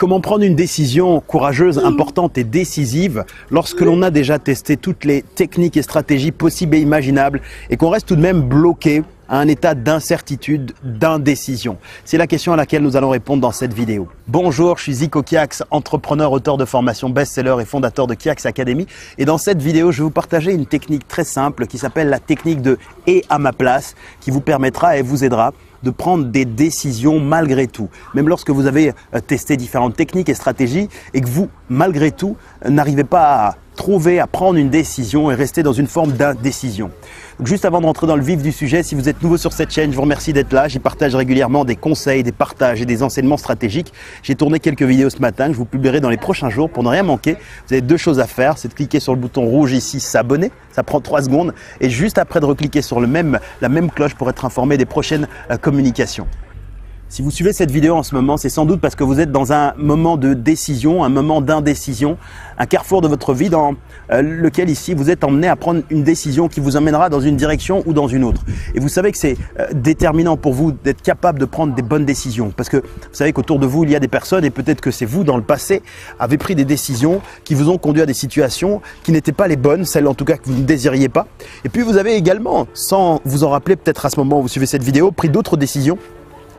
Comment prendre une décision courageuse, importante et décisive lorsque l'on a déjà testé toutes les techniques et stratégies possibles et imaginables et qu'on reste tout de même bloqué à un état d'incertitude, d'indécision C'est la question à laquelle nous allons répondre dans cette vidéo. Bonjour, je suis Zico Kiax, entrepreneur, auteur de formation best-seller et fondateur de Kiax Academy. Et dans cette vidéo, je vais vous partager une technique très simple qui s'appelle la technique de et à ma place, qui vous permettra et vous aidera de prendre des décisions malgré tout. Même lorsque vous avez euh, testé différentes techniques et stratégies et que vous, malgré tout, n'arrivez pas à trouver, à prendre une décision et rester dans une forme d'indécision. juste avant de rentrer dans le vif du sujet, si vous êtes nouveau sur cette chaîne, je vous remercie d'être là. J'y partage régulièrement des conseils, des partages et des enseignements stratégiques. J'ai tourné quelques vidéos ce matin je vous publierai dans les prochains jours pour ne rien manquer. Vous avez deux choses à faire, c'est de cliquer sur le bouton rouge ici, s'abonner. Ça prend trois secondes et juste après de recliquer sur le même, la même cloche pour être informé des prochaines euh, communications. Si vous suivez cette vidéo en ce moment, c'est sans doute parce que vous êtes dans un moment de décision, un moment d'indécision, un carrefour de votre vie dans euh, lequel ici vous êtes emmené à prendre une décision qui vous emmènera dans une direction ou dans une autre. Et vous savez que c'est euh, déterminant pour vous d'être capable de prendre des bonnes décisions parce que vous savez qu'autour de vous il y a des personnes et peut-être que c'est vous dans le passé avez pris des décisions qui vous ont conduit à des situations qui n'étaient pas les bonnes, celles en tout cas que vous ne désiriez pas. Et puis vous avez également, sans vous en rappeler peut-être à ce moment où vous suivez cette vidéo, pris d'autres décisions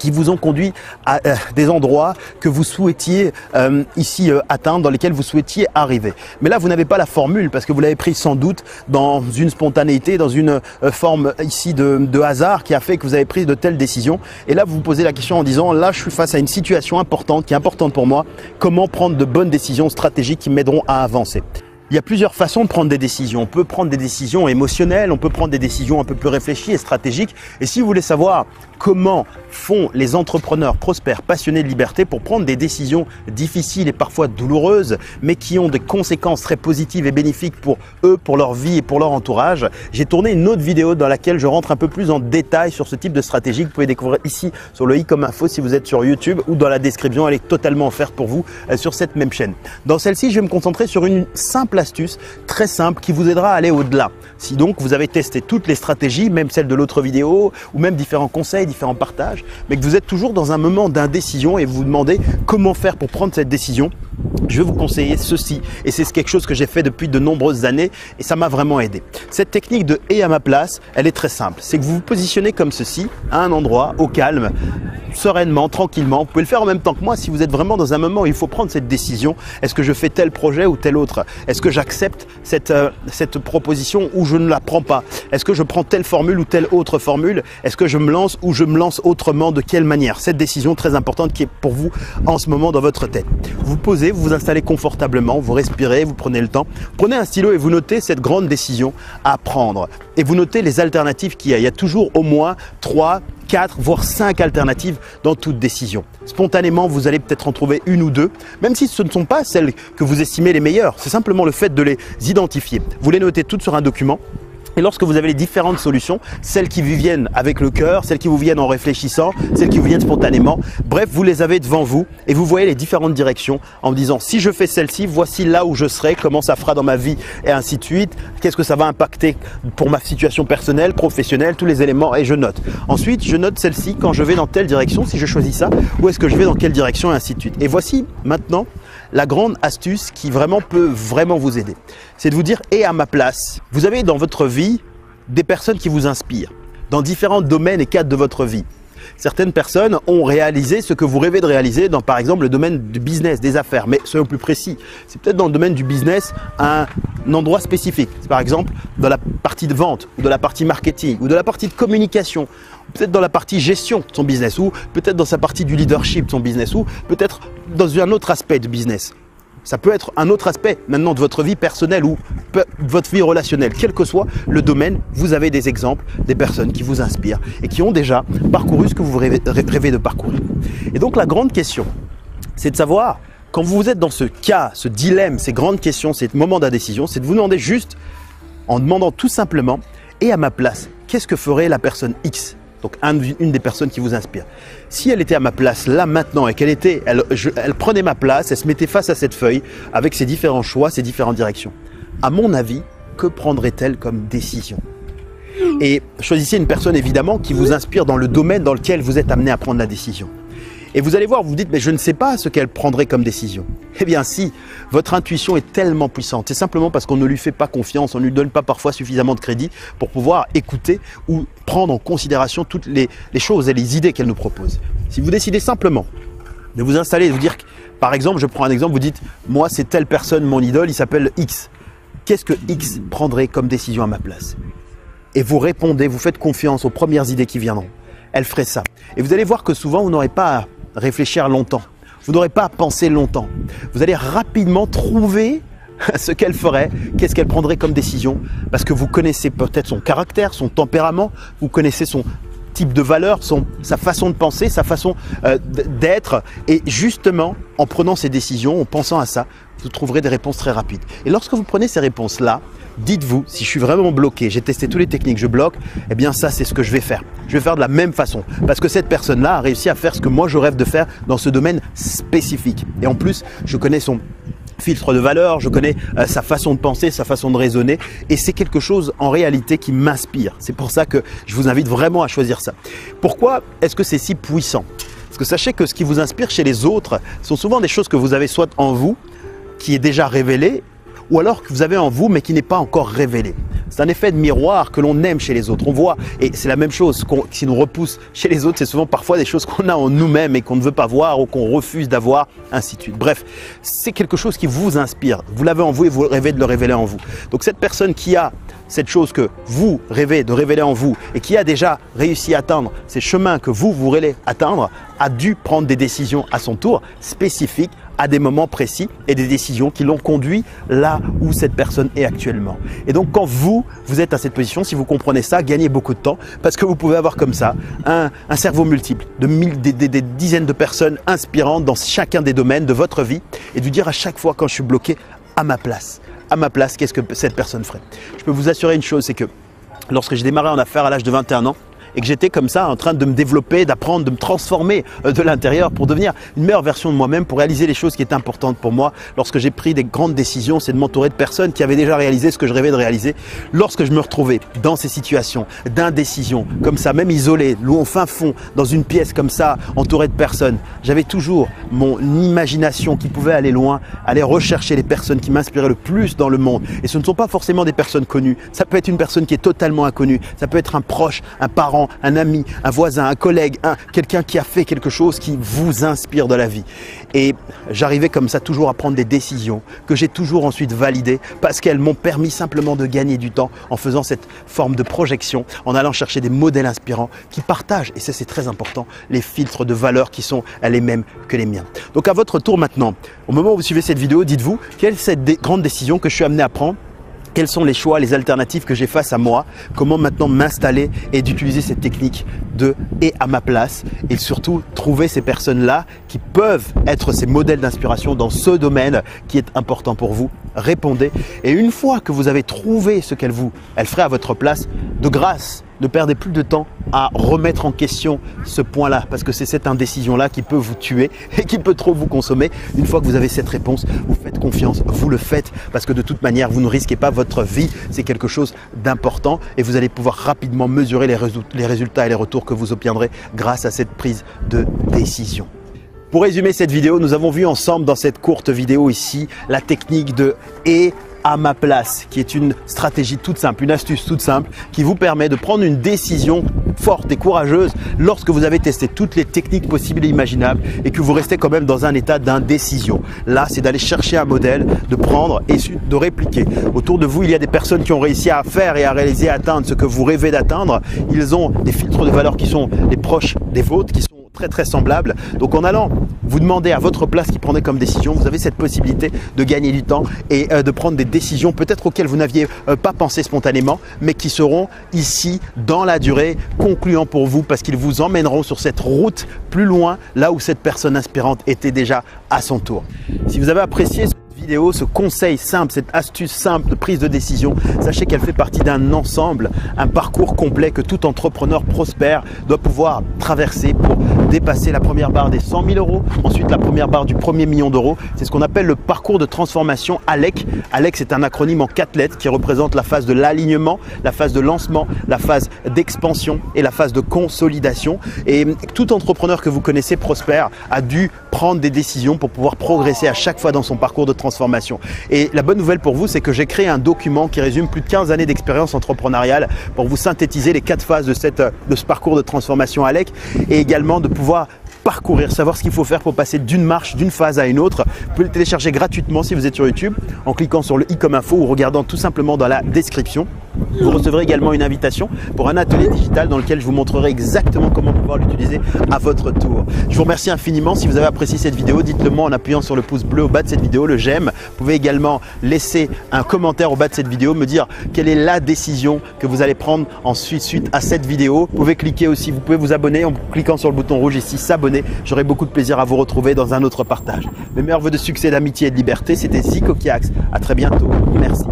qui vous ont conduit à euh, des endroits que vous souhaitiez euh, ici euh, atteindre, dans lesquels vous souhaitiez arriver. Mais là, vous n'avez pas la formule parce que vous l'avez pris sans doute dans une spontanéité, dans une forme ici de, de, hasard qui a fait que vous avez pris de telles décisions. Et là, vous vous posez la question en disant, là, je suis face à une situation importante qui est importante pour moi. Comment prendre de bonnes décisions stratégiques qui m'aideront à avancer? Il y a plusieurs façons de prendre des décisions. On peut prendre des décisions émotionnelles, on peut prendre des décisions un peu plus réfléchies et stratégiques. Et si vous voulez savoir comment font les entrepreneurs prospères, passionnés de liberté pour prendre des décisions difficiles et parfois douloureuses, mais qui ont des conséquences très positives et bénéfiques pour eux, pour leur vie et pour leur entourage. J'ai tourné une autre vidéo dans laquelle je rentre un peu plus en détail sur ce type de stratégie. Vous pouvez découvrir ici sur le i comme info si vous êtes sur YouTube ou dans la description. Elle est totalement offerte pour vous euh, sur cette même chaîne. Dans celle-ci, je vais me concentrer sur une simple astuce très simple qui vous aidera à aller au-delà. Si donc vous avez testé toutes les stratégies, même celles de l'autre vidéo ou même différents conseils, différents partages, mais que vous êtes toujours dans un moment d'indécision et vous vous demandez comment faire pour prendre cette décision, je vais vous conseiller ceci. Et c'est quelque chose que j'ai fait depuis de nombreuses années et ça m'a vraiment aidé. Cette technique de et à ma place, elle est très simple. C'est que vous vous positionnez comme ceci, à un endroit, au calme, sereinement, tranquillement. Vous pouvez le faire en même temps que moi si vous êtes vraiment dans un moment où il faut prendre cette décision. Est-ce que je fais tel projet ou tel autre? Est-ce que j'accepte cette, euh, cette proposition ou je ne la prends pas? Est-ce que je prends telle formule ou telle autre formule? Est-ce que je me lance ou je me lance autrement? De quelle manière? Cette décision très importante qui est pour vous en ce moment dans votre tête. Vous posez, vous vous installez confortablement, vous respirez, vous prenez le temps. Prenez un stylo et vous notez cette grande décision à prendre. Et vous notez les alternatives qu'il y a. Il y a toujours au moins trois 4, voire 5 alternatives dans toute décision. Spontanément, vous allez peut-être en trouver une ou deux, même si ce ne sont pas celles que vous estimez les meilleures. C'est simplement le fait de les identifier. Vous les notez toutes sur un document et lorsque vous avez les différentes solutions, celles qui vous viennent avec le cœur, celles qui vous viennent en réfléchissant, celles qui vous viennent spontanément, bref, vous les avez devant vous et vous voyez les différentes directions en disant si je fais celle-ci, voici là où je serai, comment ça fera dans ma vie et ainsi de suite, qu'est-ce que ça va impacter pour ma situation personnelle, professionnelle, tous les éléments et je note. Ensuite, je note celle-ci quand je vais dans telle direction, si je choisis ça, ou est-ce que je vais dans quelle direction et ainsi de suite. Et voici maintenant la grande astuce qui vraiment peut vraiment vous aider. C'est de vous dire et à ma place. Vous avez dans votre vie des personnes qui vous inspirent dans différents domaines et cadres de votre vie. Certaines personnes ont réalisé ce que vous rêvez de réaliser dans, par exemple, le domaine du business, des affaires. Mais soyons plus précis. C'est peut-être dans le domaine du business un endroit spécifique. Par exemple, dans la partie de vente, ou de la partie marketing, ou de la partie de communication, peut-être dans la partie gestion de son business, ou peut-être dans sa partie du leadership de son business, ou peut-être dans un autre aspect de business. Ça peut être un autre aspect maintenant de votre vie personnelle ou de votre vie relationnelle. Quel que soit le domaine, vous avez des exemples, des personnes qui vous inspirent et qui ont déjà parcouru ce que vous rêvez, de parcourir. Et donc la grande question, c'est de savoir, quand vous êtes dans ce cas, ce dilemme, ces grandes questions, ces moments d'indécision, c'est de vous demander juste, en demandant tout simplement, et à ma place, qu'est-ce que ferait la personne X? Donc une des personnes qui vous inspire. Si elle était à ma place là maintenant et qu'elle était, elle, prenait ma place, elle se mettait face à cette feuille avec ses différents choix, ses différentes directions. À mon avis, que prendrait-elle comme décision? Et choisissez une personne évidemment qui vous inspire dans le domaine dans lequel vous êtes amené à prendre la décision. Et vous allez voir, vous vous dites, mais je ne sais pas ce qu'elle prendrait comme décision. Eh bien si, votre intuition est tellement puissante, c'est simplement parce qu'on ne lui fait pas confiance, on ne lui donne pas parfois suffisamment de crédit pour pouvoir écouter ou prendre en considération toutes les, choses et les idées qu'elle nous propose. Si vous décidez simplement de vous installer et de vous dire, par exemple, je prends un exemple, vous dites, moi c'est telle personne, mon idole, il s'appelle X. Qu'est-ce que X prendrait comme décision à ma place? Et vous répondez, vous faites confiance aux premières idées qui viendront. Elle ferait ça. Et vous allez voir que souvent, vous n'aurez pas réfléchir longtemps. Vous n'aurez pas à penser longtemps. Vous allez rapidement trouver ce qu'elle ferait, qu'est-ce qu'elle prendrait comme décision, parce que vous connaissez peut-être son caractère, son tempérament, vous connaissez son type de valeur, son, sa façon de penser, sa façon euh, d'être. Et justement, en prenant ces décisions, en pensant à ça, vous trouverez des réponses très rapides. Et lorsque vous prenez ces réponses-là, dites-vous, si je suis vraiment bloqué, j'ai testé toutes les techniques, je bloque, eh bien ça c'est ce que je vais faire. Je vais faire de la même façon. Parce que cette personne-là a réussi à faire ce que moi je rêve de faire dans ce domaine spécifique. Et en plus, je connais son filtre de valeur, je connais euh, sa façon de penser, sa façon de raisonner, et c'est quelque chose en réalité qui m'inspire. C'est pour ça que je vous invite vraiment à choisir ça. Pourquoi est-ce que c'est si puissant? Parce que sachez que ce qui vous inspire chez les autres sont souvent des choses que vous avez soit en vous, qui est déjà révélé, ou alors que vous avez en vous mais qui n'est pas encore révélé. C'est un effet de miroir que l'on aime chez les autres. On voit, et c'est la même chose qui nous repousse chez les autres, c'est souvent parfois des choses qu'on a en nous-mêmes et qu'on ne veut pas voir ou qu'on refuse d'avoir, ainsi de suite. Bref, c'est quelque chose qui vous inspire. Vous l'avez en vous et vous rêvez de le révéler en vous. Donc cette personne qui a cette chose que vous rêvez de révéler en vous et qui a déjà réussi à atteindre ces chemins que vous voulez atteindre, a dû prendre des décisions à son tour spécifiques à des moments précis et des décisions qui l'ont conduit là où cette personne est actuellement. Et donc quand vous, vous êtes à cette position, si vous comprenez ça, gagnez beaucoup de temps parce que vous pouvez avoir comme ça un, un cerveau multiple de mille, des, dizaines de personnes inspirantes dans chacun des domaines de votre vie et de dire à chaque fois quand je suis bloqué à ma place, à ma place, qu'est-ce que cette personne ferait. Je peux vous assurer une chose, c'est que lorsque j'ai démarré en affaires à l'âge de 21 ans, et que j'étais comme ça en train de me développer, d'apprendre, de me transformer euh, de l'intérieur pour devenir une meilleure version de moi-même, pour réaliser les choses qui étaient importantes pour moi. Lorsque j'ai pris des grandes décisions, c'est de m'entourer de personnes qui avaient déjà réalisé ce que je rêvais de réaliser. Lorsque je me retrouvais dans ces situations d'indécision, comme ça, même isolé, loin fin fond, dans une pièce comme ça, entouré de personnes, j'avais toujours mon imagination qui pouvait aller loin, aller rechercher les personnes qui m'inspiraient le plus dans le monde. Et ce ne sont pas forcément des personnes connues. Ça peut être une personne qui est totalement inconnue. Ça peut être un proche, un parent, un ami, un voisin, un collègue, un, quelqu'un qui a fait quelque chose qui vous inspire de la vie. Et j'arrivais comme ça toujours à prendre des décisions que j'ai toujours ensuite validées parce qu'elles m'ont permis simplement de gagner du temps en faisant cette forme de projection, en allant chercher des modèles inspirants qui partagent, et ça c'est très important, les filtres de valeur qui sont les mêmes que les miens. Donc à votre tour maintenant, au moment où vous suivez cette vidéo, dites-vous quelle est cette grande décision que je suis amené à prendre quels sont les choix, les alternatives que j'ai face à moi, comment maintenant m'installer et d'utiliser cette technique de et à ma place et surtout trouver ces personnes-là qui peuvent être ces modèles d'inspiration dans ce domaine qui est important pour vous? Répondez et une fois que vous avez trouvé ce qu'elle vous, elle ferait à votre place, de grâce, ne perdez plus de temps à remettre en question ce point-là, parce que c'est cette indécision-là qui peut vous tuer et qui peut trop vous consommer. Une fois que vous avez cette réponse, vous faites confiance, vous le faites, parce que de toute manière, vous ne risquez pas votre vie, c'est quelque chose d'important et vous allez pouvoir rapidement mesurer les, résultats et les retours que vous obtiendrez grâce à cette prise de décision. Pour résumer cette vidéo, nous avons vu ensemble dans cette courte vidéo ici la technique de et à ma place, qui est une stratégie toute simple, une astuce toute simple, qui vous permet de prendre une décision forte et courageuse lorsque vous avez testé toutes les techniques possibles et imaginables et que vous restez quand même dans un état d'indécision. Là, c'est d'aller chercher un modèle, de prendre et de répliquer. Autour de vous, il y a des personnes qui ont réussi à faire et à réaliser, à atteindre ce que vous rêvez d'atteindre. Ils ont des filtres de valeur qui sont les proches des vôtres, qui sont très très semblable. Donc en allant vous demander à votre place qui prenait comme décision, vous avez cette possibilité de gagner du temps et euh, de prendre des décisions peut-être auxquelles vous n'aviez euh, pas pensé spontanément, mais qui seront ici dans la durée concluant pour vous parce qu'ils vous emmèneront sur cette route plus loin, là où cette personne inspirante était déjà à son tour. Si vous avez apprécié vidéo, ce conseil simple, cette astuce simple de prise de décision, sachez qu'elle fait partie d'un ensemble, un parcours complet que tout entrepreneur prospère doit pouvoir traverser pour dépasser la première barre des 100 000 euros, ensuite la première barre du premier million d'euros. C'est ce qu'on appelle le parcours de transformation ALEC. ALEC, c'est un acronyme en quatre lettres qui représente la phase de l'alignement, la phase de lancement, la phase d'expansion et la phase de consolidation. Et tout entrepreneur que vous connaissez prospère a dû prendre des décisions pour pouvoir progresser à chaque fois dans son parcours de transformation. Et la bonne nouvelle pour vous, c'est que j'ai créé un document qui résume plus de 15 années d'expérience entrepreneuriale pour vous synthétiser les quatre phases de, de ce parcours de transformation ALEC et également de pouvoir parcourir, savoir ce qu'il faut faire pour passer d'une marche, d'une phase à une autre. Vous pouvez le télécharger gratuitement si vous êtes sur YouTube en cliquant sur le i comme info ou regardant tout simplement dans la description. Vous recevrez également une invitation pour un atelier digital dans lequel je vous montrerai exactement comment pouvoir l'utiliser à votre tour. Je vous remercie infiniment. Si vous avez apprécié cette vidéo, dites-le moi en appuyant sur le pouce bleu au bas de cette vidéo, le j'aime. Vous pouvez également laisser un commentaire au bas de cette vidéo, me dire quelle est la décision que vous allez prendre ensuite suite à cette vidéo. Vous pouvez cliquer aussi, vous pouvez vous abonner en cliquant sur le bouton rouge ici, s'abonner. J'aurai beaucoup de plaisir à vous retrouver dans un autre partage. Mes meilleurs voeux de succès, d'amitié et de liberté, c'était Zico Kiax. À très bientôt. Merci.